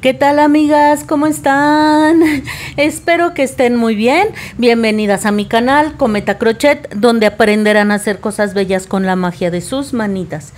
¿Qué tal amigas? ¿Cómo están? Espero que estén muy bien. Bienvenidas a mi canal Cometa Crochet, donde aprenderán a hacer cosas bellas con la magia de sus manitas.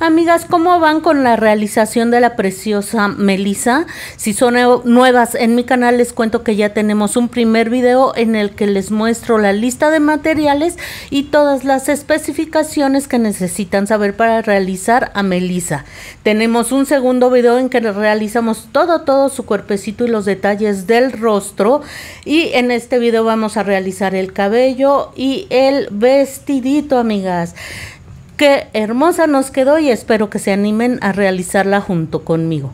Amigas, ¿cómo van con la realización de la preciosa Melissa? Si son nuevas en mi canal, les cuento que ya tenemos un primer video en el que les muestro la lista de materiales y todas las especificaciones que necesitan saber para realizar a Melissa. Tenemos un segundo video en que realizamos todo, todo su cuerpecito y los detalles del rostro. Y en este video vamos a realizar el cabello y el vestidito, amigas. Qué hermosa nos quedó y espero que se animen a realizarla junto conmigo.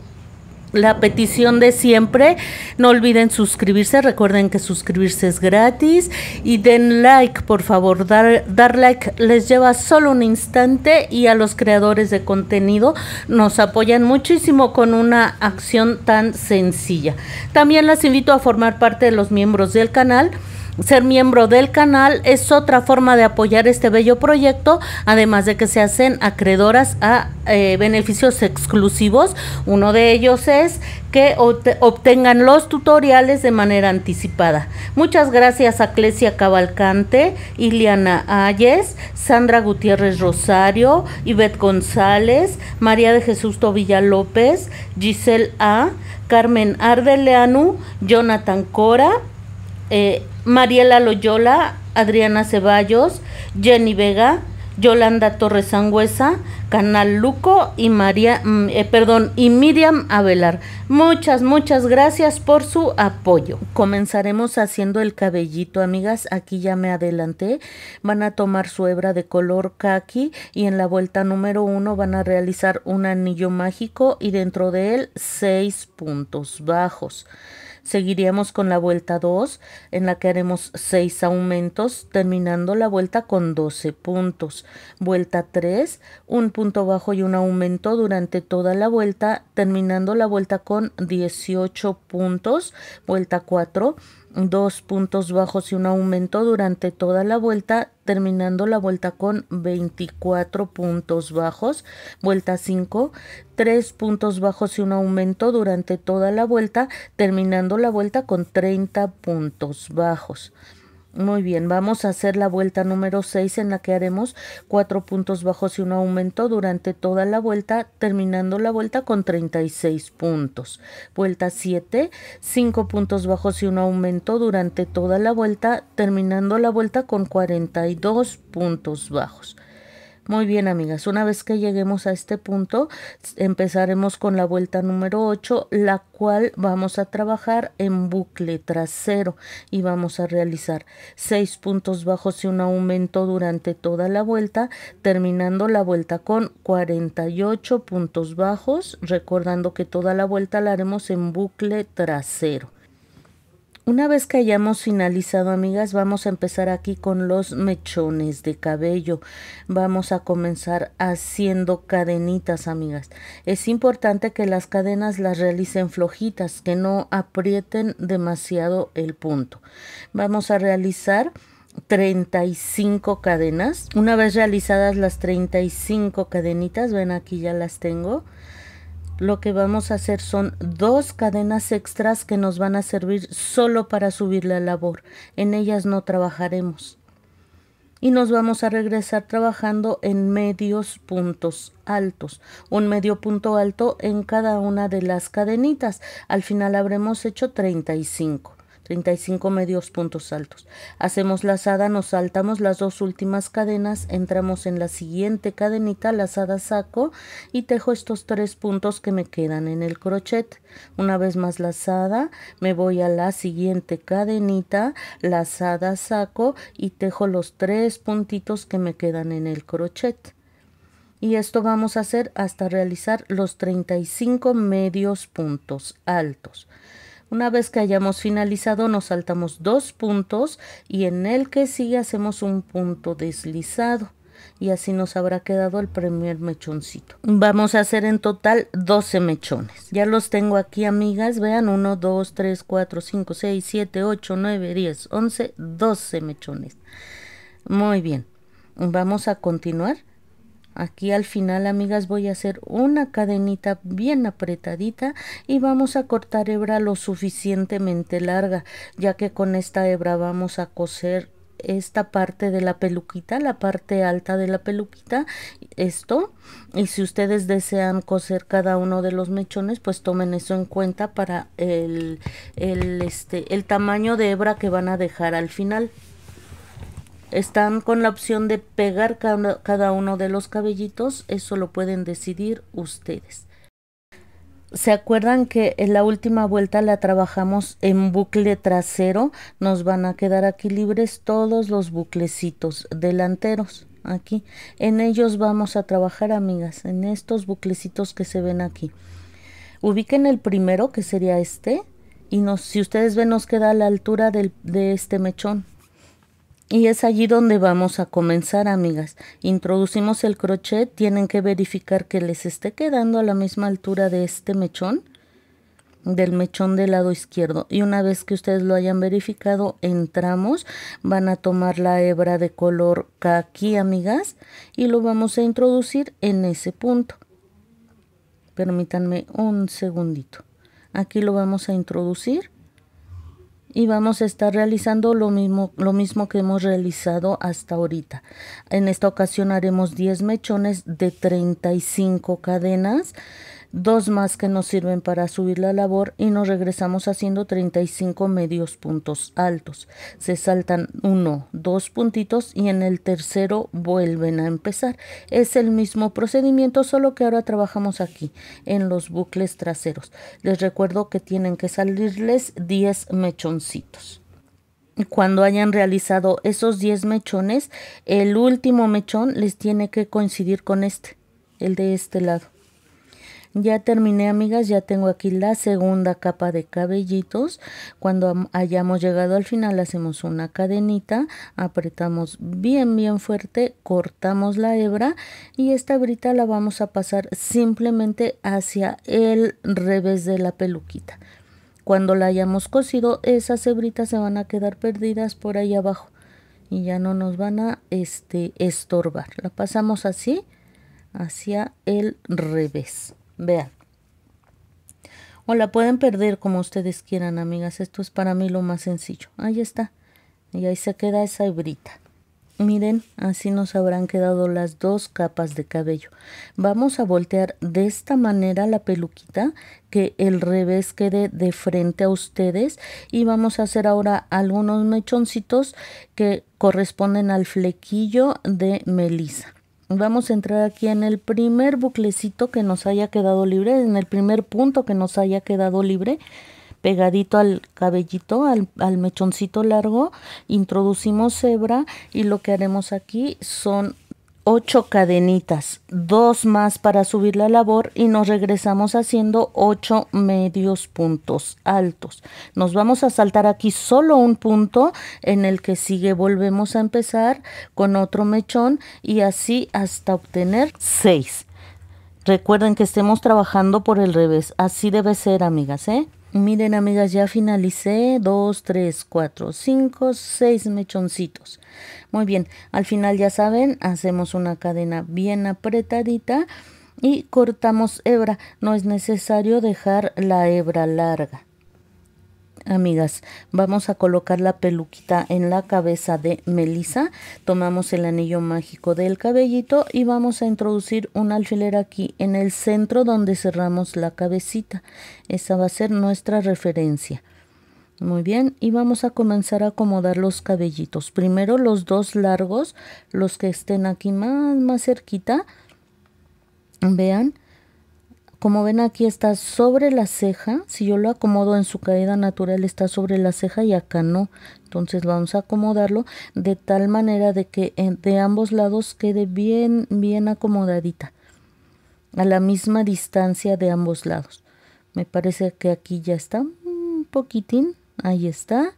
La petición de siempre, no olviden suscribirse, recuerden que suscribirse es gratis y den like, por favor, dar, dar like les lleva solo un instante y a los creadores de contenido nos apoyan muchísimo con una acción tan sencilla. También las invito a formar parte de los miembros del canal. Ser miembro del canal es otra forma de apoyar este bello proyecto, además de que se hacen acreedoras a eh, beneficios exclusivos. Uno de ellos es que obtengan los tutoriales de manera anticipada. Muchas gracias a Clesia Cavalcante, Iliana Ayes, Sandra Gutiérrez Rosario, Ivette González, María de Jesús Tobilla López, Giselle A, Carmen Ardeleanu, Jonathan Cora, eh, Mariela Loyola, Adriana Ceballos, Jenny Vega, Yolanda Torres Sangüesa, Canal Luco y María, mm, eh, perdón, y Miriam Avelar. Muchas, muchas gracias por su apoyo. Comenzaremos haciendo el cabellito, amigas. Aquí ya me adelanté. Van a tomar su hebra de color khaki y en la vuelta número uno van a realizar un anillo mágico y dentro de él seis puntos bajos. Seguiríamos con la vuelta 2 en la que haremos 6 aumentos terminando la vuelta con 12 puntos. Vuelta 3, un punto bajo y un aumento durante toda la vuelta terminando la vuelta con 18 puntos. Vuelta 4, dos puntos bajos y un aumento durante toda la vuelta, terminando la vuelta con 24 puntos bajos. Vuelta 5, tres puntos bajos y un aumento durante toda la vuelta, terminando la vuelta con 30 puntos bajos. Muy bien, vamos a hacer la vuelta número 6 en la que haremos cuatro puntos bajos y un aumento durante toda la vuelta, terminando la vuelta con 36 puntos. Vuelta 7, 5 puntos bajos y un aumento durante toda la vuelta, terminando la vuelta con 42 puntos bajos. Muy bien, amigas. Una vez que lleguemos a este punto, empezaremos con la vuelta número 8, la cual vamos a trabajar en bucle trasero y vamos a realizar 6 puntos bajos y un aumento durante toda la vuelta, terminando la vuelta con 48 puntos bajos, recordando que toda la vuelta la haremos en bucle trasero. Una vez que hayamos finalizado, amigas, vamos a empezar aquí con los mechones de cabello. Vamos a comenzar haciendo cadenitas, amigas. Es importante que las cadenas las realicen flojitas, que no aprieten demasiado el punto. Vamos a realizar 35 cadenas. Una vez realizadas las 35 cadenitas, ven aquí ya las tengo lo que vamos a hacer son dos cadenas extras que nos van a servir solo para subir la labor. En ellas no trabajaremos. Y nos vamos a regresar trabajando en medios puntos altos. Un medio punto alto en cada una de las cadenitas. Al final habremos hecho 35. 35 medios puntos altos. Hacemos lazada, nos saltamos las dos últimas cadenas, entramos en la siguiente cadenita, lazada saco y tejo estos tres puntos que me quedan en el crochet. Una vez más lazada, me voy a la siguiente cadenita, lazada saco y tejo los tres puntitos que me quedan en el crochet. Y esto vamos a hacer hasta realizar los 35 medios puntos altos. Una vez que hayamos finalizado nos saltamos dos puntos y en el que sigue hacemos un punto deslizado y así nos habrá quedado el primer mechoncito. Vamos a hacer en total 12 mechones. Ya los tengo aquí, amigas. Vean, 1, 2, 3, 4, 5, 6, 7, 8, 9, 10, 11, 12 mechones. Muy bien. Vamos a continuar Aquí al final, amigas, voy a hacer una cadenita bien apretadita y vamos a cortar hebra lo suficientemente larga, ya que con esta hebra vamos a coser esta parte de la peluquita, la parte alta de la peluquita, esto. Y si ustedes desean coser cada uno de los mechones, pues tomen eso en cuenta para el, el, este, el tamaño de hebra que van a dejar al final están con la opción de pegar cada, uno de los cabellitos, eso lo pueden decidir ustedes. ¿Se acuerdan que en la última vuelta la trabajamos en bucle trasero? Nos van a quedar aquí libres todos los buclecitos delanteros. Aquí, en ellos vamos a trabajar, amigas, en estos buclecitos que se ven aquí. Ubiquen el primero, que sería este, y nos, si ustedes ven, nos queda a la altura del, de este mechón. Y es allí donde vamos a comenzar, amigas. Introducimos el crochet, tienen que verificar que les esté quedando a la misma altura de este mechón, del mechón del lado izquierdo. Y una vez que ustedes lo hayan verificado, entramos, van a tomar la hebra de color kaki, amigas, y lo vamos a introducir en ese punto. Permítanme un segundito. Aquí lo vamos a introducir y vamos a estar realizando lo mismo, lo mismo que hemos realizado hasta ahorita. En esta ocasión haremos 10 mechones de 35 cadenas dos más que nos sirven para subir la labor y nos regresamos haciendo 35 medios puntos altos. Se saltan uno, dos puntitos y en el tercero vuelven a empezar. Es el mismo procedimiento, solo que ahora trabajamos aquí en los bucles traseros. Les recuerdo que tienen que salirles 10 mechoncitos cuando hayan realizado esos 10 mechones, el último mechón les tiene que coincidir con este, el de este lado. Ya terminé amigas, ya tengo aquí la segunda capa de cabellitos. Cuando hayamos llegado al final hacemos una cadenita, apretamos bien bien fuerte, cortamos la hebra y esta hebrita la vamos a pasar simplemente hacia el revés de la peluquita. Cuando la hayamos cosido, esas hebritas se van a quedar perdidas por ahí abajo y ya no nos van a este, estorbar. La pasamos así hacia el revés. Vean. O la pueden perder como ustedes quieran, amigas. Esto es para mí lo más sencillo. Ahí está. Y ahí se queda esa hebrita. Miren, así nos habrán quedado las dos capas de cabello. Vamos a voltear de esta manera la peluquita, que el revés quede de frente a ustedes. Y vamos a hacer ahora algunos mechoncitos que corresponden al flequillo de melisa. Vamos a entrar aquí en el primer buclecito que nos haya quedado libre, en el primer punto que nos haya quedado libre, pegadito al cabellito, al, al mechoncito largo, introducimos hebra y lo que haremos aquí son 8 cadenitas, dos más para subir la labor y nos regresamos haciendo 8 medios puntos altos. Nos vamos a saltar aquí solo un punto en el que sigue volvemos a empezar con otro mechón y así hasta obtener 6. Recuerden que estemos trabajando por el revés, así debe ser amigas, ¿eh? Miren amigas, ya finalicé 2, 3, 4, 5, 6 mechoncitos. Muy bien, al final ya saben, hacemos una cadena bien apretadita y cortamos hebra. No es necesario dejar la hebra larga. Amigas, vamos a colocar la peluquita en la cabeza de Melissa. Tomamos el anillo mágico del cabellito y vamos a introducir un alfiler aquí en el centro donde cerramos la cabecita. Esa va a ser nuestra referencia. Muy bien, y vamos a comenzar a acomodar los cabellitos. Primero los dos largos, los que estén aquí más, más cerquita. Vean, como ven aquí está sobre la ceja. Si yo lo acomodo en su caída natural está sobre la ceja y acá no. Entonces vamos a acomodarlo de tal manera de que de ambos lados quede bien, bien acomodadita. A la misma distancia de ambos lados. Me parece que aquí ya está un poquitín. Ahí está.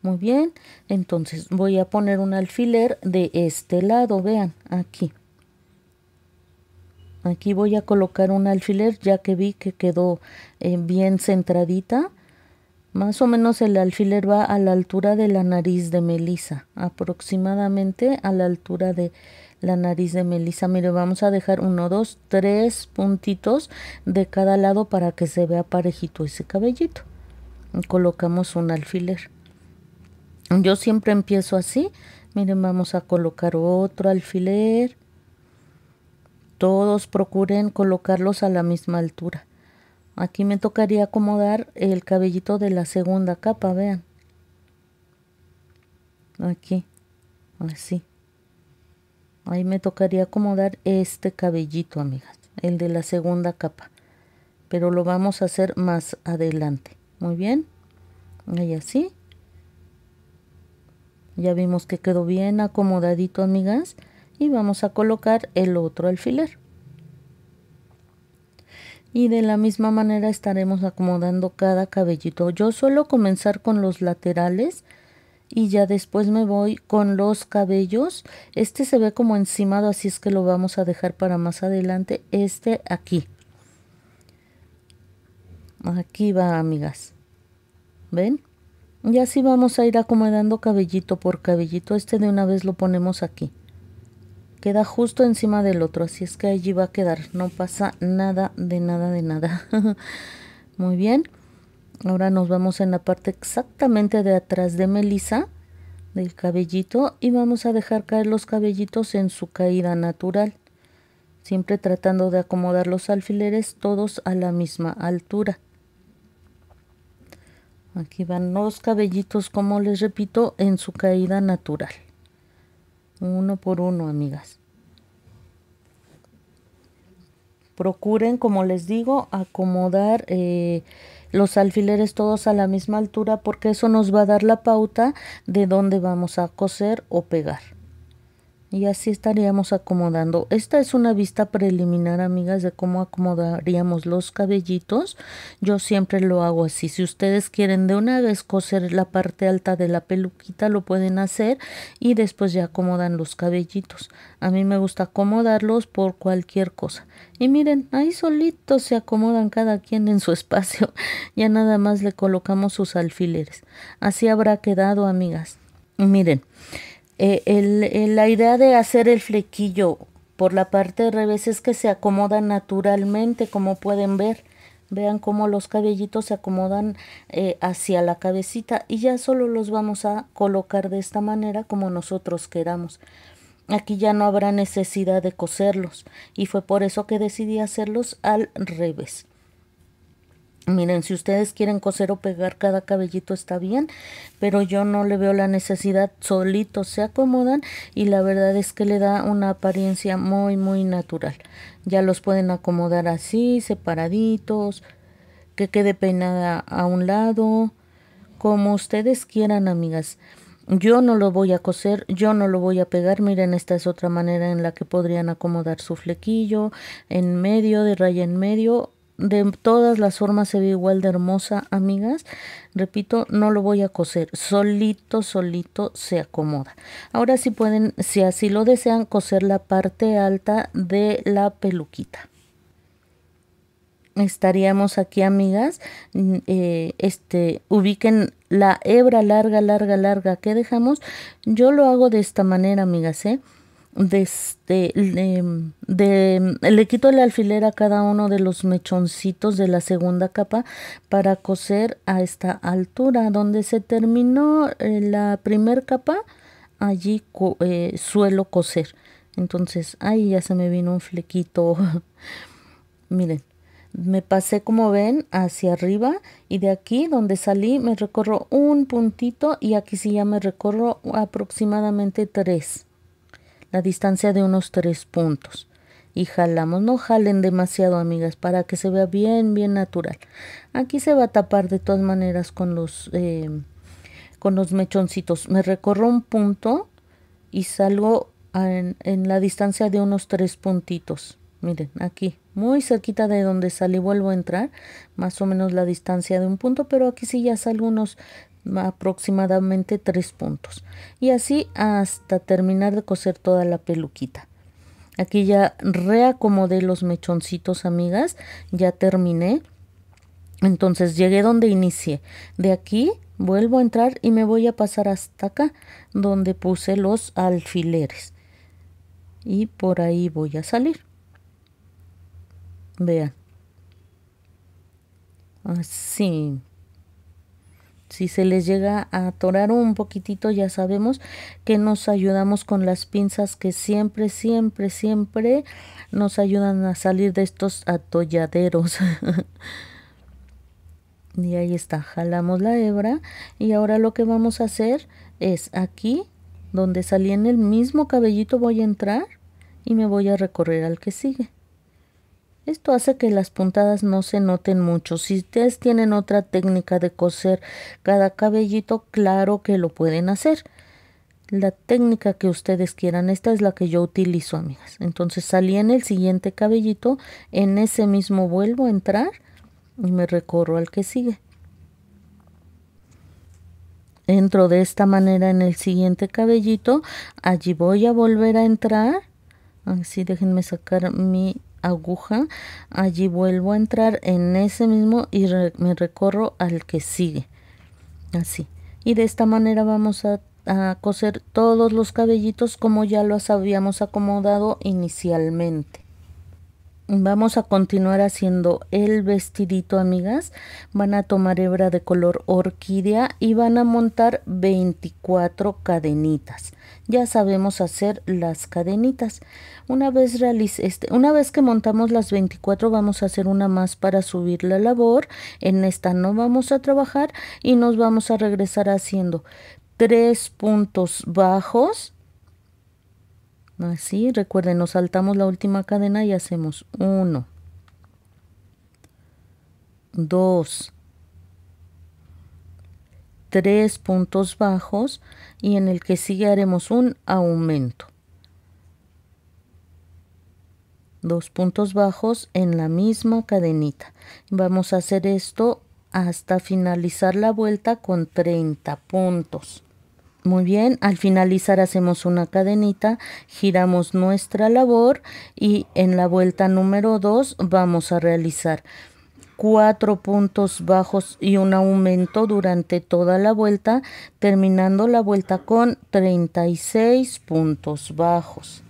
Muy bien. Entonces voy a poner un alfiler de este lado. Vean, aquí. Aquí voy a colocar un alfiler ya que vi que quedó eh, bien centradita. Más o menos el alfiler va a la altura de la nariz de Melissa, aproximadamente a la altura de la nariz de Melissa. Mire, vamos a dejar uno, dos, tres puntitos de cada lado para que se vea parejito ese cabellito. Colocamos un alfiler. Yo siempre empiezo así. Miren, vamos a colocar otro alfiler. Todos procuren colocarlos a la misma altura. Aquí me tocaría acomodar el cabellito de la segunda capa, vean. Aquí, así. Ahí me tocaría acomodar este cabellito, amigas, el de la segunda capa. Pero lo vamos a hacer más adelante. Muy bien. Ahí así. Ya vimos que quedó bien acomodadito, amigas. Y vamos a colocar el otro alfiler. Y de la misma manera estaremos acomodando cada cabellito. Yo suelo comenzar con los laterales y ya después me voy con los cabellos. Este se ve como encimado, así es que lo vamos a dejar para más adelante. Este aquí. Aquí va, amigas. ¿Ven? Y así vamos a ir acomodando cabellito por cabellito. Este de una vez lo ponemos aquí. Queda justo encima del otro, así es que allí va a quedar. No pasa nada de nada de nada. Muy bien. Ahora nos vamos en la parte exactamente de atrás de Melissa, del cabellito, y vamos a dejar caer los cabellitos en su caída natural. Siempre tratando de acomodar los alfileres todos a la misma altura. Aquí van los cabellitos, como les repito, en su caída natural. Uno por uno, amigas. Procuren, como les digo, acomodar eh, los alfileres todos a la misma altura porque eso nos va a dar la pauta de dónde vamos a coser o pegar y así estaríamos acomodando. Esta es una vista preliminar, amigas, de cómo acomodaríamos los cabellitos. Yo siempre lo hago así. Si ustedes quieren de una vez coser la parte alta de la peluquita, lo pueden hacer y después ya acomodan los cabellitos. A mí me gusta acomodarlos por cualquier cosa. Y miren, ahí solitos se acomodan cada quien en su espacio. Ya nada más le colocamos sus alfileres. Así habrá quedado, amigas. Miren, eh, la idea de hacer el flequillo por la parte de revés es que se acomoda naturalmente, como pueden ver. Vean cómo los cabellitos se acomodan eh, hacia la cabecita y ya solo los vamos a colocar de esta manera como nosotros queramos. Aquí ya no habrá necesidad de coserlos y fue por eso que decidí hacerlos al revés. Miren, si ustedes quieren coser o pegar cada cabellito está bien, pero yo no le veo la necesidad, solitos se acomodan y la verdad es que le da una apariencia muy muy natural. Ya los pueden acomodar así, separaditos, que quede peinada a un lado, como ustedes quieran, amigas. Yo no lo voy a coser, yo no lo voy a pegar. Miren, esta es otra manera en la que podrían acomodar su flequillo en medio, de raya en medio de todas las formas se ve igual de hermosa, amigas. Repito, no lo voy a coser, solito, solito se acomoda. Ahora sí pueden, si así lo desean, coser la parte alta de la peluquita. Estaríamos aquí, amigas. Mm, eh, este, ubiquen la hebra larga, larga, larga que dejamos. Yo lo hago de esta manera, amigas, ¿eh? Este, de, le quito el alfiler a cada uno de los mechoncitos de la segunda capa para coser a esta altura donde se terminó eh, la primera capa allí eh, suelo coser. Entonces ahí ya se me vino un flequito. Miren me pasé como ven hacia arriba y de aquí donde salí me recorro un puntito y aquí sí ya me recorro aproximadamente tres la distancia de unos tres puntos. Y jalamos, no jalen demasiado amigas para que se vea bien, bien natural. Aquí se va a tapar de todas maneras con los, eh, con los mechoncitos. Me recorro un punto y salgo en, en la distancia de unos tres puntitos. Miren, aquí, muy cerquita de donde salí, vuelvo a entrar, más o menos la distancia de un punto, pero aquí sí ya salgo unos aproximadamente tres puntos y así hasta terminar de coser toda la peluquita aquí ya reacomodé los mechoncitos amigas ya terminé entonces llegué donde inicié de aquí vuelvo a entrar y me voy a pasar hasta acá donde puse los alfileres y por ahí voy a salir. Vean. Así. Si se les llega a atorar un poquitito, ya sabemos que nos ayudamos con las pinzas que siempre, siempre, siempre nos ayudan a salir de estos atolladeros. y ahí está, jalamos la hebra y ahora lo que vamos a hacer es aquí, donde salí en el mismo cabellito voy a entrar y me voy a recorrer al que sigue. Esto hace que las puntadas no se noten mucho. Si ustedes tienen otra técnica de coser cada cabellito, claro que lo pueden hacer. La técnica que ustedes quieran, esta es la que yo utilizo, amigas. Entonces salí en el siguiente cabellito, en ese mismo vuelvo a entrar y me recorro al que sigue. Entro de esta manera en el siguiente cabellito, allí voy a volver a entrar. Así déjenme sacar mi aguja, allí vuelvo a entrar en ese mismo y me recorro al que sigue. Así. Y de esta manera vamos a, a coser todos los cabellitos como ya los habíamos acomodado inicialmente. Vamos a continuar haciendo el vestidito, amigas. Van a tomar hebra de color orquídea y van a montar 24 cadenitas. Ya sabemos hacer las cadenitas. Una vez, este, una vez que montamos las 24 vamos a hacer una más para subir la labor. En esta no vamos a trabajar y nos vamos a regresar haciendo tres puntos bajos Así, recuerden, nos saltamos la última cadena y hacemos 1, 2, 3 puntos bajos y en el que sigue haremos un aumento. Dos puntos bajos en la misma cadenita. Vamos a hacer esto hasta finalizar la vuelta con 30 puntos. Muy bien, al finalizar hacemos una cadenita, giramos nuestra labor y en la vuelta número 2 vamos a realizar cuatro puntos bajos y un aumento durante toda la vuelta, terminando la vuelta con 36 puntos bajos.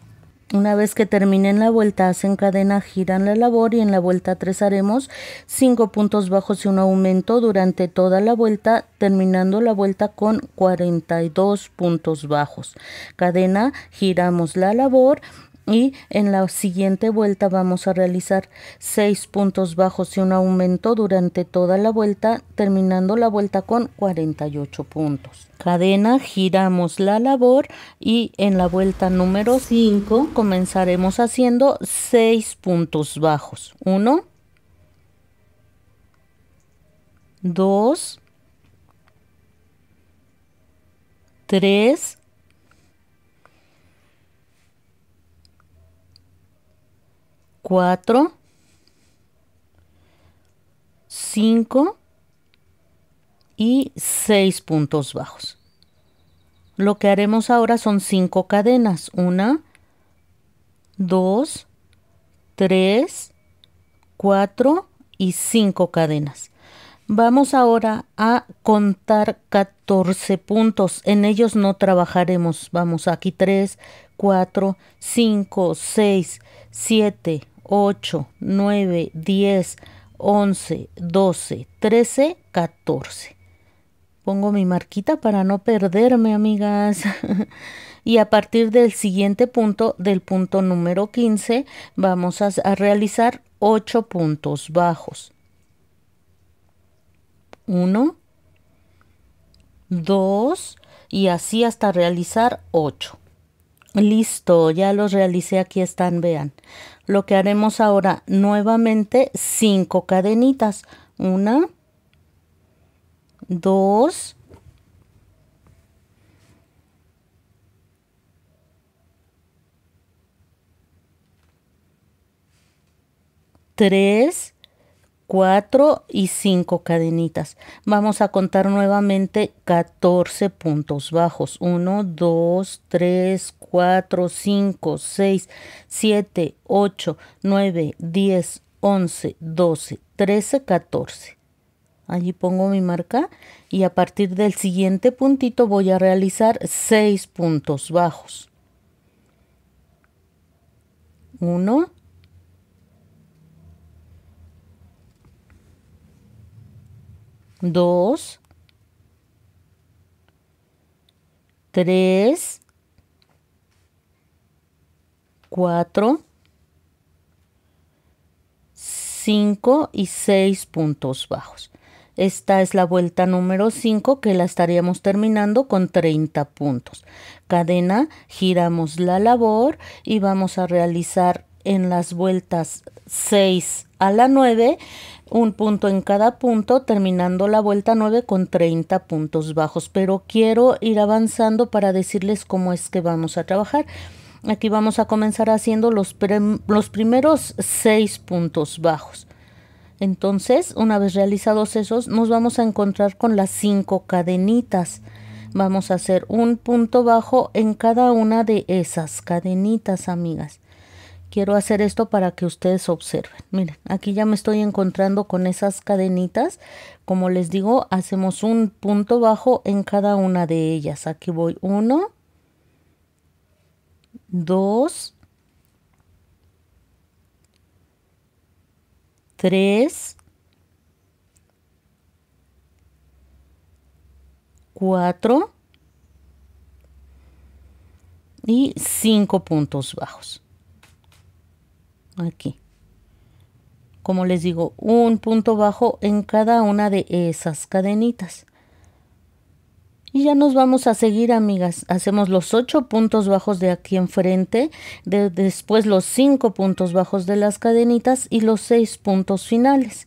Una vez que terminen la vuelta, hacen cadena, giran la labor y en la vuelta 3 haremos 5 puntos bajos y un aumento durante toda la vuelta, terminando la vuelta con 42 puntos bajos. Cadena, giramos la labor y en la siguiente vuelta vamos a realizar 6 puntos bajos y un aumento durante toda la vuelta terminando la vuelta con 48 puntos. Cadena giramos la labor y en la vuelta número 5 comenzaremos haciendo 6 puntos bajos. 1 2 3 4, 5 y 6 puntos bajos. Lo que haremos ahora son 5 cadenas. 1, 2, 3, 4 y 5 cadenas. Vamos ahora a contar 14 puntos. En ellos no trabajaremos. Vamos aquí 3, 4, 5, 6, 7, 8, 9, 10, 11, 12, 13, 14. Pongo mi marquita para no perderme, amigas. y a partir del siguiente punto, del punto número 15, vamos a, a realizar 8 puntos bajos. 1, 2 y así hasta realizar 8. Listo, ya los realicé, aquí están, vean. Lo que haremos ahora, nuevamente, cinco cadenitas. Una, dos, tres, 4 y 5 cadenitas. Vamos a contar nuevamente 14 puntos bajos. 1, 2, 3, 4, 5, 6, 7, 8, 9, 10, 11, 12, 13, 14. Allí pongo mi marca y a partir del siguiente puntito voy a realizar 6 puntos bajos. 1, dos, tres, cuatro, cinco y seis puntos bajos. Esta es la vuelta número 5 que la estaríamos terminando con 30 puntos. Cadena, giramos la labor y vamos a realizar en las vueltas 6 a la 9 un punto en cada punto, terminando la vuelta 9 con 30 puntos bajos. Pero quiero ir avanzando para decirles cómo es que vamos a trabajar. Aquí vamos a comenzar haciendo los, primeros 6 puntos bajos. Entonces, una vez realizados esos, nos vamos a encontrar con las 5 cadenitas. Vamos a hacer un punto bajo en cada una de esas cadenitas, amigas. Quiero hacer esto para que ustedes observen. Miren, aquí ya me estoy encontrando con esas cadenitas. Como les digo, hacemos un punto bajo en cada una de ellas. Aquí voy uno, dos, tres, cuatro y cinco puntos bajos. Aquí. Como les digo, un punto bajo en cada una de esas cadenitas. Y ya nos vamos a seguir, amigas. Hacemos los ocho puntos bajos de aquí enfrente, de, después los cinco puntos bajos de las cadenitas y los seis puntos finales.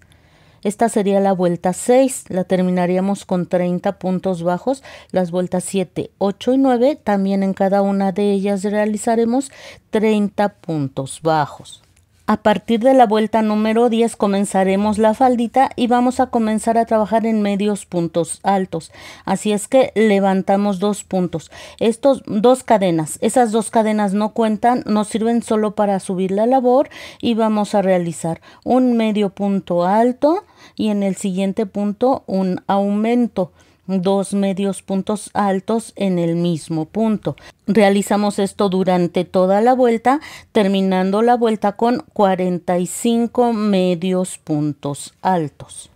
Esta sería la vuelta 6, la terminaríamos con 30 puntos bajos. Las vueltas 7, 8 y 9, también en cada una de ellas realizaremos 30 puntos bajos. A partir de la vuelta número 10 comenzaremos la faldita y vamos a comenzar a trabajar en medios puntos altos. Así es que levantamos dos puntos. Estos dos cadenas, esas dos cadenas no cuentan, nos sirven solo para subir la labor y vamos a realizar un medio punto alto y en el siguiente punto un aumento dos medios puntos altos en el mismo punto. Realizamos esto durante toda la vuelta, terminando la vuelta con 45 medios puntos altos.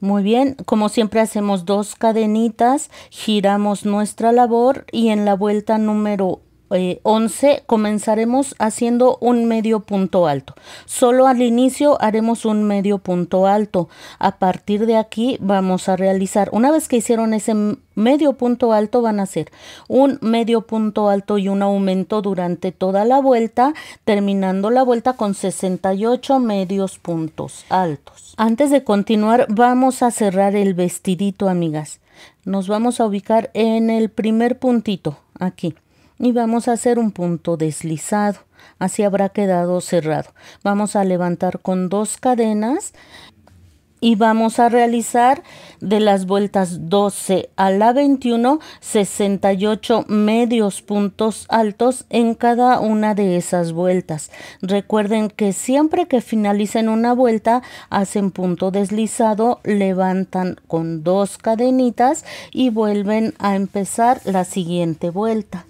Muy bien, como siempre hacemos dos cadenitas, giramos nuestra labor y en la vuelta número 11 eh, comenzaremos haciendo un medio punto alto. Solo al inicio haremos un medio punto alto. A partir de aquí vamos a realizar, una vez que hicieron ese medio punto alto, van a hacer un medio punto alto y un aumento durante toda la vuelta, terminando la vuelta con 68 medios puntos altos. Antes de continuar, vamos a cerrar el vestidito, amigas. Nos vamos a ubicar en el primer puntito, aquí y vamos a hacer un punto deslizado. Así habrá quedado cerrado. Vamos a levantar con dos cadenas y vamos a realizar de las vueltas 12 a la 21 68 medios puntos altos en cada una de esas vueltas. Recuerden que siempre que finalicen una vuelta hacen punto deslizado, levantan con dos cadenitas y vuelven a empezar la siguiente vuelta.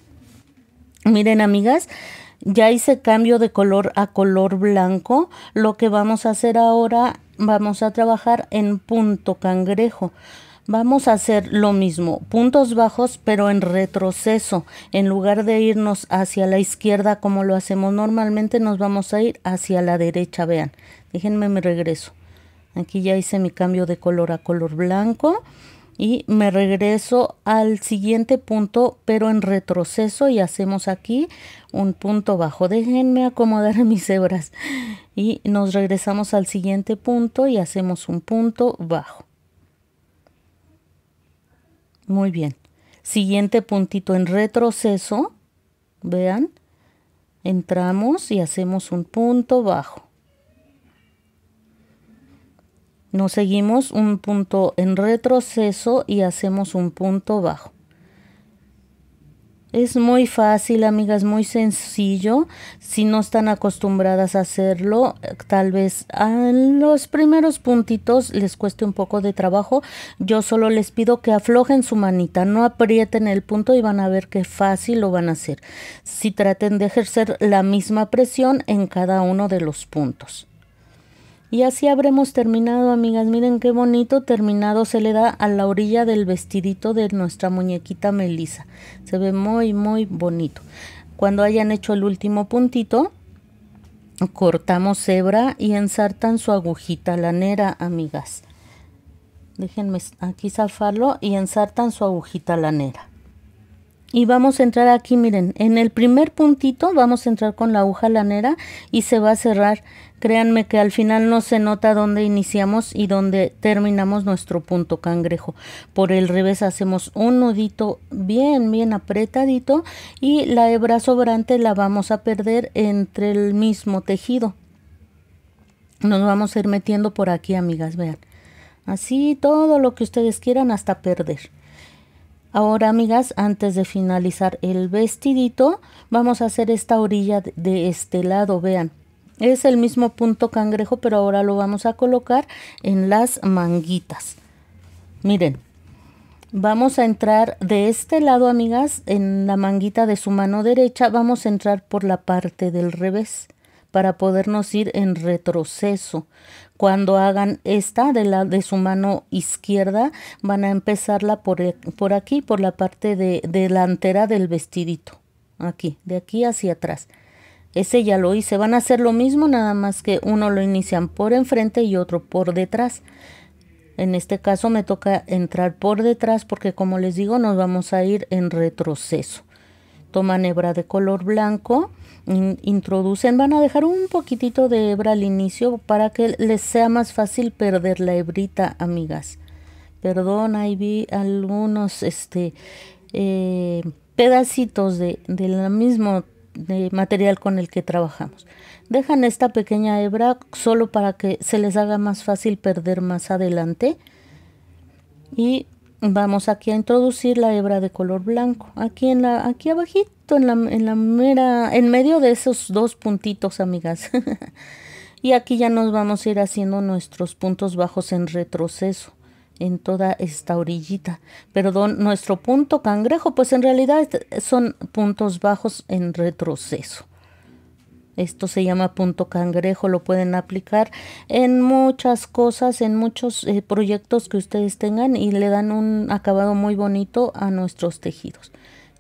Miren amigas, ya hice cambio de color a color blanco. Lo que vamos a hacer ahora, vamos a trabajar en punto cangrejo. Vamos a hacer lo mismo, puntos bajos pero en retroceso. En lugar de irnos hacia la izquierda como lo hacemos normalmente, nos vamos a ir hacia la derecha. Vean, déjenme me regreso. Aquí ya hice mi cambio de color a color blanco y me regreso al siguiente punto pero en retroceso y hacemos aquí un punto bajo. Déjenme acomodar mis hebras. Y nos regresamos al siguiente punto y hacemos un punto bajo. Muy bien. Siguiente puntito en retroceso vean entramos y hacemos un punto bajo Nos seguimos un punto en retroceso y hacemos un punto bajo. Es muy fácil, amigas, muy sencillo. Si no están acostumbradas a hacerlo, tal vez a los primeros puntitos les cueste un poco de trabajo. Yo solo les pido que aflojen su manita, no aprieten el punto y van a ver qué fácil lo van a hacer. Si traten de ejercer la misma presión en cada uno de los puntos. Y así habremos terminado, amigas. Miren qué bonito terminado se le da a la orilla del vestidito de nuestra muñequita Melisa. Se ve muy, muy bonito. Cuando hayan hecho el último puntito, cortamos hebra y ensartan su agujita lanera, amigas. Déjenme aquí zafarlo y ensartan su agujita lanera. Y vamos a entrar aquí, miren, en el primer puntito vamos a entrar con la aguja lanera y se va a cerrar Créanme que al final no se nota dónde iniciamos y dónde terminamos nuestro punto cangrejo. Por el revés hacemos un nudito bien, bien apretadito y la hebra sobrante la vamos a perder entre el mismo tejido. Nos vamos a ir metiendo por aquí, amigas, vean. Así todo lo que ustedes quieran hasta perder. Ahora, amigas, antes de finalizar el vestidito, vamos a hacer esta orilla de este lado, vean. Es el mismo punto cangrejo, pero ahora lo vamos a colocar en las manguitas. Miren, vamos a entrar de este lado, amigas, en la manguita de su mano derecha. Vamos a entrar por la parte del revés para podernos ir en retroceso. Cuando hagan esta de, la, de su mano izquierda, van a empezarla por, e, por aquí, por la parte de, delantera del vestidito. Aquí, de aquí hacia atrás. Ese ya lo hice. Van a hacer lo mismo, nada más que uno lo inician por enfrente y otro por detrás. En este caso me toca entrar por detrás porque como les digo nos vamos a ir en retroceso. Toman hebra de color blanco, introducen, van a dejar un poquitito de hebra al inicio para que les sea más fácil perder la hebrita, amigas. Perdón, ahí vi algunos este, eh, pedacitos de, de la misma de material con el que trabajamos. Dejan esta pequeña hebra solo para que se les haga más fácil perder más adelante. Y vamos aquí a introducir la hebra de color blanco. Aquí en la, aquí abajito, en la, en la mera, en medio de esos dos puntitos, amigas. y aquí ya nos vamos a ir haciendo nuestros puntos bajos en retroceso en toda esta orillita. Perdón, nuestro punto cangrejo, pues en realidad son puntos bajos en retroceso. Esto se llama punto cangrejo, lo pueden aplicar en muchas cosas, en muchos eh, proyectos que ustedes tengan y le dan un acabado muy bonito a nuestros tejidos.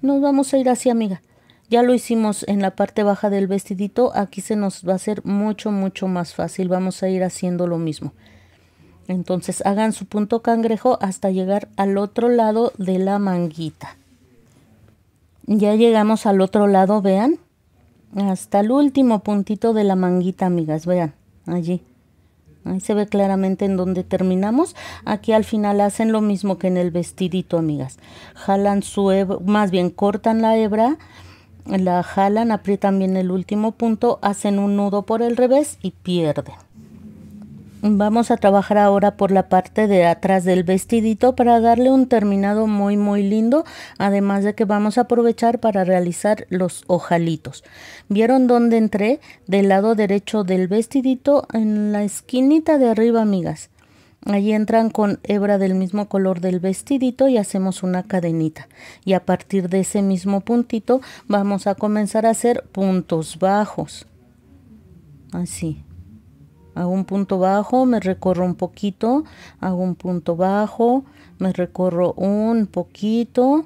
Nos vamos a ir así, amiga. Ya lo hicimos en la parte baja del vestidito, aquí se nos va a hacer mucho, mucho más fácil. Vamos a ir haciendo lo mismo. Entonces hagan su punto cangrejo hasta llegar al otro lado de la manguita. Ya llegamos al otro lado, vean. Hasta el último puntito de la manguita, amigas, vean, allí. Ahí se ve claramente en donde terminamos. Aquí al final hacen lo mismo que en el vestidito, amigas. Jalan su hebra, más bien cortan la hebra, la jalan, aprietan bien el último punto, hacen un nudo por el revés y pierden. Vamos a trabajar ahora por la parte de atrás del vestidito para darle un terminado muy muy lindo, además de que vamos a aprovechar para realizar los ojalitos. ¿Vieron dónde entré? Del lado derecho del vestidito en la esquinita de arriba, amigas. Allí entran con hebra del mismo color del vestidito y hacemos una cadenita. Y a partir de ese mismo puntito vamos a comenzar a hacer puntos bajos. Así hago un punto bajo, me recorro un poquito, hago un punto bajo, me recorro un poquito,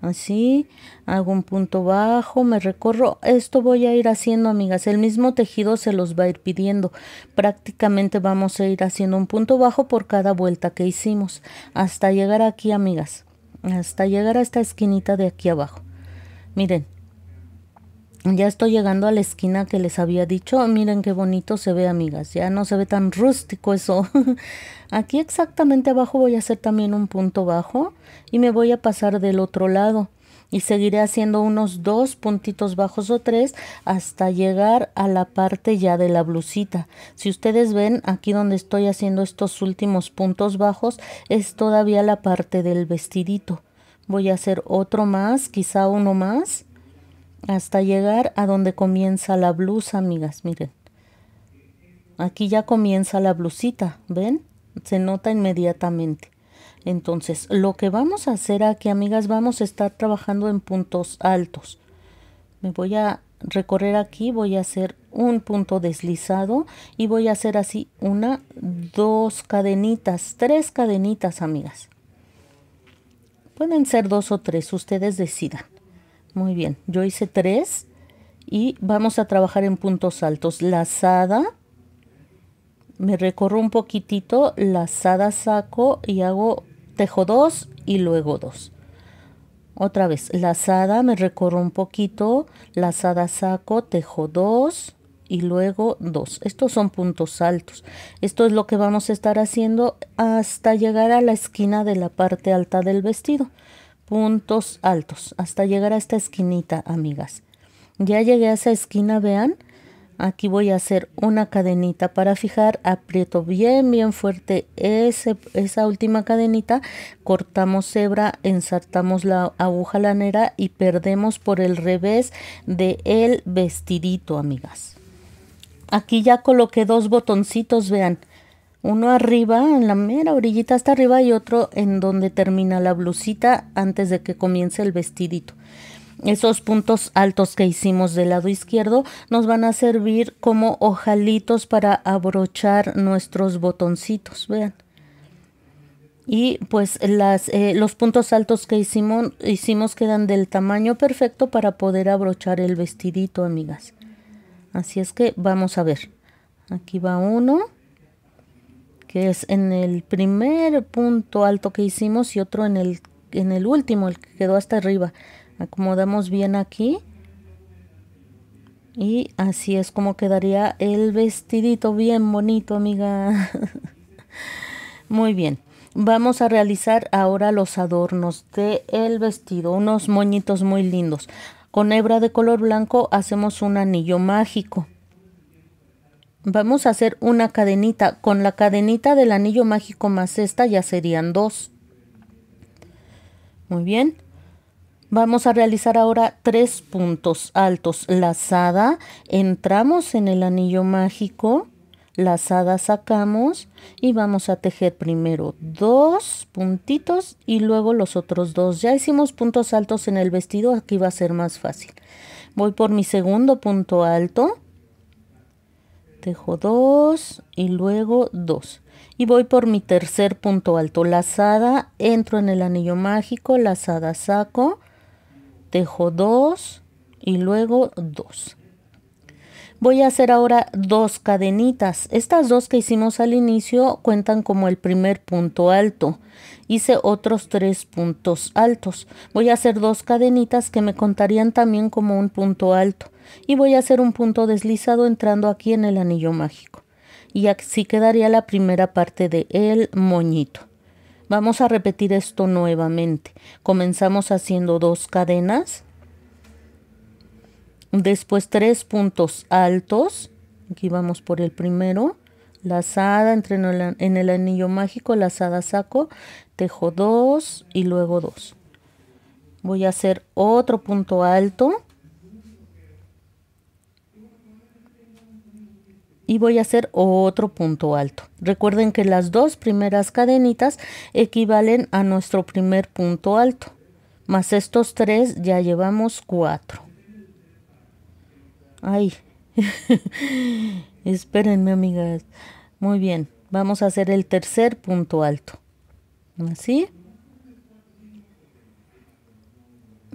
así, hago un punto bajo, me recorro, esto voy a ir haciendo amigas, el mismo tejido se los va a ir pidiendo, prácticamente vamos a ir haciendo un punto bajo por cada vuelta que hicimos, hasta llegar aquí amigas, hasta llegar a esta esquinita de aquí abajo, miren, ya estoy llegando a la esquina que les había dicho. Miren qué bonito se ve, amigas. Ya no se ve tan rústico eso. Aquí exactamente abajo voy a hacer también un punto bajo y me voy a pasar del otro lado. Y seguiré haciendo unos dos puntitos bajos o tres hasta llegar a la parte ya de la blusita. Si ustedes ven aquí donde estoy haciendo estos últimos puntos bajos es todavía la parte del vestidito voy a hacer otro más, quizá uno más, hasta llegar a donde comienza la blusa, amigas, miren. Aquí ya comienza la blusita, ¿ven? Se nota inmediatamente. Entonces, lo que vamos a hacer aquí, amigas, vamos a estar trabajando en puntos altos. Me voy a recorrer aquí, voy a hacer un punto deslizado y voy a hacer así una, dos cadenitas, tres cadenitas, amigas. Pueden ser dos o tres, ustedes decidan. Muy bien, yo hice tres y vamos a trabajar en puntos altos. Lazada, me recorro un poquitito, lazada saco y hago tejo dos y luego dos. Otra vez, lazada, me recorro un poquito, lazada saco, tejo dos y luego dos. Estos son puntos altos. Esto es lo que vamos a estar haciendo hasta llegar a la esquina de la parte alta del vestido puntos altos hasta llegar a esta esquinita, amigas. Ya llegué a esa esquina, vean. Aquí voy a hacer una cadenita para fijar, aprieto bien, bien fuerte ese, esa última cadenita, cortamos hebra, ensartamos la aguja lanera y perdemos por el revés de el vestidito, amigas. Aquí ya coloqué dos botoncitos, vean uno arriba, en la mera orillita hasta arriba y otro en donde termina la blusita antes de que comience el vestidito. Esos puntos altos que hicimos del lado izquierdo nos van a servir como ojalitos para abrochar nuestros botoncitos, vean. Y pues las, eh, los puntos altos que hicimos, hicimos quedan del tamaño perfecto para poder abrochar el vestidito, amigas. Así es que vamos a ver. Aquí va uno que es en el primer punto alto que hicimos y otro en el, en el último, el que quedó hasta arriba. Acomodamos bien aquí. Y así es como quedaría el vestidito bien bonito, amiga. Muy bien. Vamos a realizar ahora los adornos del el vestido, unos moñitos muy lindos. Con hebra de color blanco hacemos un anillo mágico. Vamos a hacer una cadenita. Con la cadenita del anillo mágico más esta ya serían dos. Muy bien. Vamos a realizar ahora tres puntos altos. Lazada, entramos en el anillo mágico, lazada sacamos y vamos a tejer primero dos puntitos y luego los otros dos. Ya hicimos puntos altos en el vestido, aquí va a ser más fácil. Voy por mi segundo punto alto tejo dos y luego dos. Y voy por mi tercer punto alto lazada entro en el anillo mágico lazada saco tejo dos y luego dos voy a hacer ahora dos cadenitas. Estas dos que hicimos al inicio cuentan como el primer punto alto. Hice otros tres puntos altos. Voy a hacer dos cadenitas que me contarían también como un punto alto. Y voy a hacer un punto deslizado entrando aquí en el anillo mágico. Y así quedaría la primera parte de el moñito. Vamos a repetir esto nuevamente. Comenzamos haciendo dos cadenas después tres puntos altos aquí vamos por el primero lazada entre en el, anillo mágico lazada saco tejo dos y luego dos voy a hacer otro punto alto y voy a hacer otro punto alto. Recuerden que las dos primeras cadenitas equivalen a nuestro primer punto alto. Más estos tres ya llevamos cuatro. Ay, espérenme amigas. Muy bien, vamos a hacer el tercer punto alto. Así.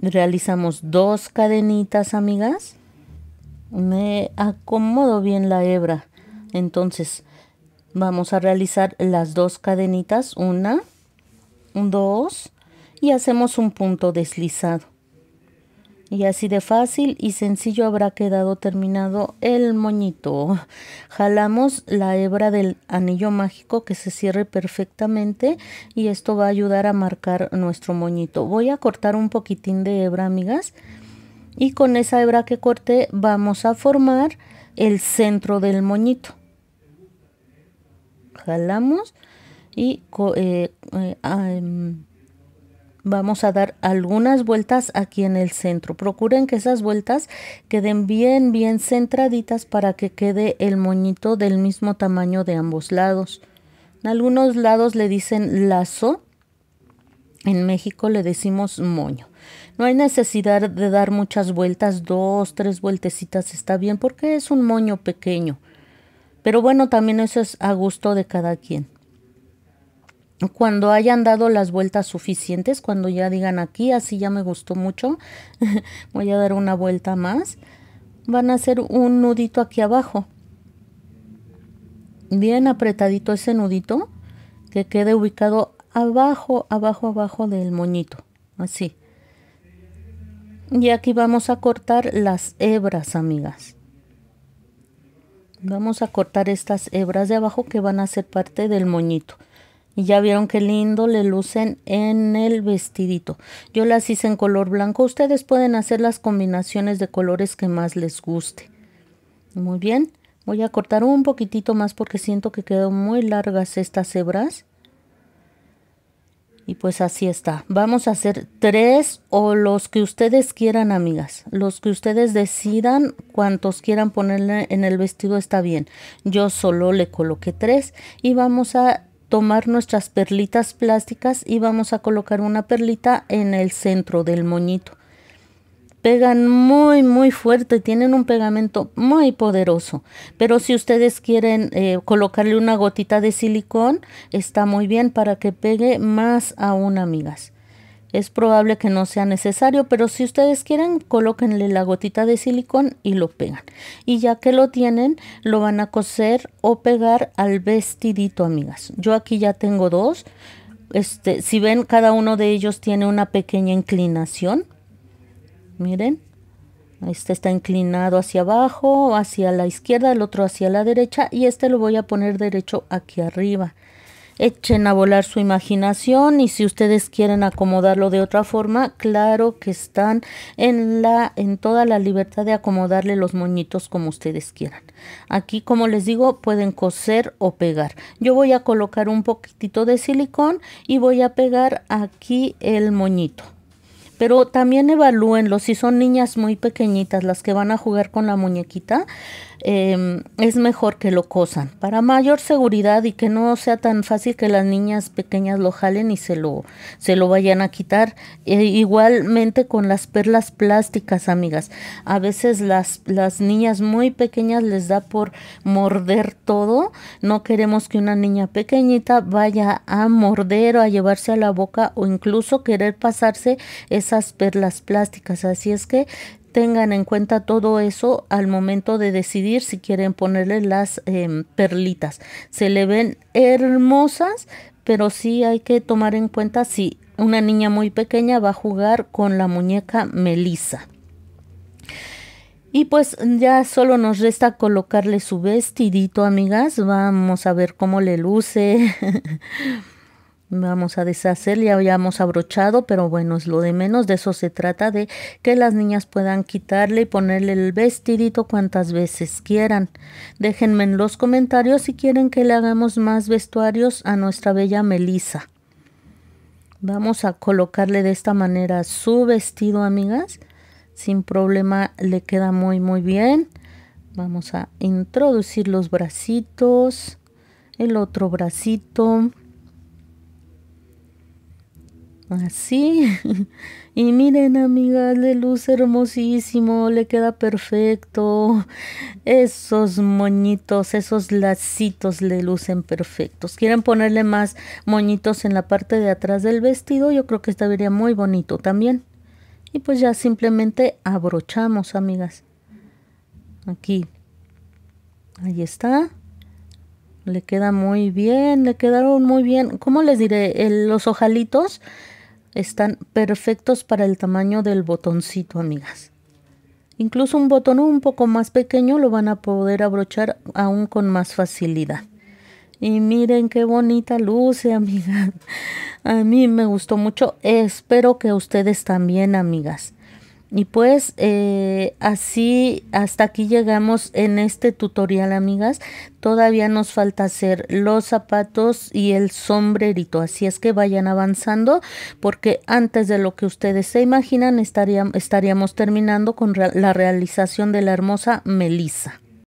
Realizamos dos cadenitas, amigas me acomodo bien la hebra entonces vamos a realizar las dos cadenitas una dos y hacemos un punto deslizado y así de fácil y sencillo habrá quedado terminado el moñito. Jalamos la hebra del anillo mágico que se cierre perfectamente y esto va a ayudar a marcar nuestro moñito. Voy a cortar un poquitín de hebra, amigas y con esa hebra que corté vamos a formar el centro del moñito jalamos y eh, eh, ah, em, vamos a dar algunas vueltas aquí en el centro. Procuren que esas vueltas queden bien, bien centraditas para que quede el moñito del mismo tamaño de ambos lados. En algunos lados le dicen lazo, en México le decimos moño. No hay necesidad de dar muchas vueltas, dos, tres vueltecitas está bien porque es un moño pequeño. Pero bueno, también eso es a gusto de cada quien. Cuando hayan dado las vueltas suficientes, cuando ya digan aquí, así ya me gustó mucho, voy a dar una vuelta más, van a hacer un nudito aquí abajo. Bien apretadito ese nudito, que quede ubicado abajo, abajo, abajo del moñito, así. Y aquí vamos a cortar las hebras, amigas. Vamos a cortar estas hebras de abajo que van a ser parte del moñito. Y ya vieron qué lindo le lucen en el vestidito. Yo las hice en color blanco. Ustedes pueden hacer las combinaciones de colores que más les guste. Muy bien. Voy a cortar un poquitito más porque siento que quedan muy largas estas hebras. Y pues así está. Vamos a hacer tres o los que ustedes quieran, amigas. Los que ustedes decidan, cuantos quieran ponerle en el vestido está bien. Yo solo le coloqué tres y vamos a tomar nuestras perlitas plásticas y vamos a colocar una perlita en el centro del moñito pegan muy muy fuerte, tienen un pegamento muy poderoso. Pero si ustedes quieren eh, colocarle una gotita de silicón, está muy bien para que pegue más aún, amigas. Es probable que no sea necesario, pero si ustedes quieren, colóquenle la gotita de silicón y lo pegan. Y ya que lo tienen, lo van a coser o pegar al vestidito, amigas. Yo aquí ya tengo dos. Este, si ven, cada uno de ellos tiene una pequeña inclinación miren este está inclinado hacia abajo hacia la izquierda el otro hacia la derecha y este lo voy a poner derecho aquí arriba echen a volar su imaginación y si ustedes quieren acomodarlo de otra forma, claro que están en la en toda la libertad de acomodarle los moñitos como ustedes quieran. Aquí, como les digo, pueden coser o pegar. Yo voy a colocar un poquitito de silicón y voy a pegar aquí el moñito. Pero también evalúenlo, si son niñas muy pequeñitas las que van a jugar con la muñequita, Em, es mejor que lo cosan para mayor seguridad y que no sea tan fácil que las niñas pequeñas lo jalen y se lo, se lo vayan a quitar. E, igualmente con las perlas plásticas, amigas. A veces las, las niñas muy pequeñas les da por morder todo. No queremos que una niña pequeñita vaya a morder o a llevarse a la boca o incluso querer pasarse esas perlas plásticas. Así es que tengan en cuenta todo eso al momento de decidir si quieren ponerle las em, perlitas. Se le ven hermosas, pero sí hay que tomar en cuenta si una niña muy pequeña va a jugar con la muñeca Melissa. Y pues ya solo nos resta colocarle su vestidito, amigas. Vamos a ver cómo le luce. Vamos a deshacer, ya habíamos abrochado, pero bueno, es lo de menos. De eso se trata, de que las niñas puedan quitarle y ponerle el vestidito cuantas veces quieran. Déjenme en los comentarios si quieren que le hagamos más vestuarios a nuestra bella Melissa. Vamos a colocarle de esta manera su vestido, amigas. Sin problema, le queda muy, muy bien. Vamos a introducir los bracitos, el otro bracito Así. Y miren, amigas, le luce hermosísimo, le queda perfecto. Esos moñitos, esos lacitos le lucen perfectos. ¿Quieren ponerle más moñitos en la parte de atrás del vestido? Yo creo que estaría muy bonito también. Y pues ya simplemente abrochamos, amigas. Aquí. Ahí está. Le queda muy bien, le quedaron muy bien. ¿Cómo les diré? los ojalitos están perfectos para el tamaño del botoncito, amigas. Incluso un botón un poco más pequeño lo van a poder abrochar aún con más facilidad. Y miren qué bonita luce, amigas. A mí me gustó mucho. Espero que ustedes también, amigas. Y pues eh, así hasta aquí llegamos en este tutorial amigas. Todavía nos falta hacer los zapatos y el sombrerito. Así es que vayan avanzando porque antes de lo que ustedes se imaginan estaríamos terminando con la realización de la hermosa Melissa.